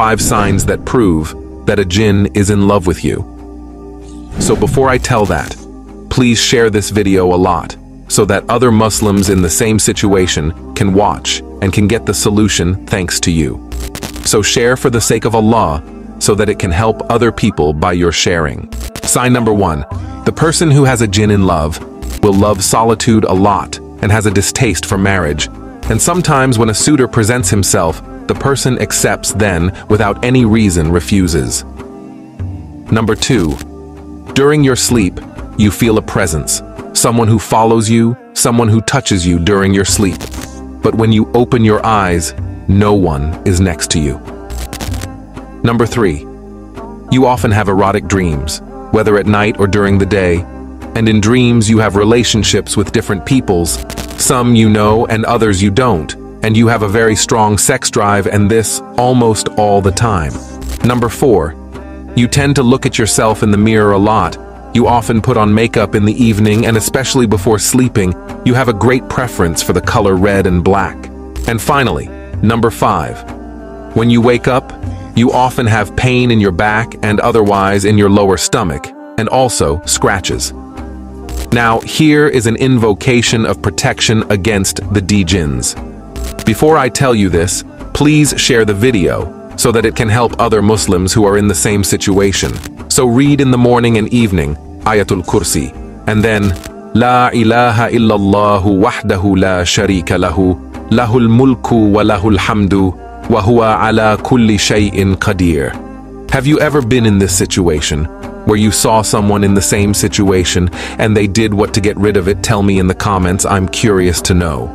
five signs that prove that a jinn is in love with you. So before I tell that, please share this video a lot so that other Muslims in the same situation can watch and can get the solution thanks to you. So share for the sake of Allah so that it can help other people by your sharing. Sign number one, the person who has a jinn in love will love solitude a lot and has a distaste for marriage. And sometimes when a suitor presents himself, the person accepts then, without any reason, refuses. Number two, during your sleep, you feel a presence, someone who follows you, someone who touches you during your sleep. But when you open your eyes, no one is next to you. Number three, you often have erotic dreams, whether at night or during the day, and in dreams you have relationships with different peoples, some you know and others you don't, and you have a very strong sex drive and this almost all the time. Number four, you tend to look at yourself in the mirror a lot. You often put on makeup in the evening and especially before sleeping, you have a great preference for the color red and black. And finally, number five, when you wake up, you often have pain in your back and otherwise in your lower stomach, and also scratches. Now, here is an invocation of protection against the Djinns. Before I tell you this, please share the video so that it can help other Muslims who are in the same situation. So read in the morning and evening, Ayatul Kursi, and then, La ilaha illallahu wahdahu la sharika lahu, lahul mulku wa lahul hamdu, wa huwa ala kulli shay'in qadir. Have you ever been in this situation, where you saw someone in the same situation and they did what to get rid of it? Tell me in the comments, I'm curious to know.